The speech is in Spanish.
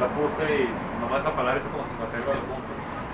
la puse y nomás la palabra es como 59 puntos.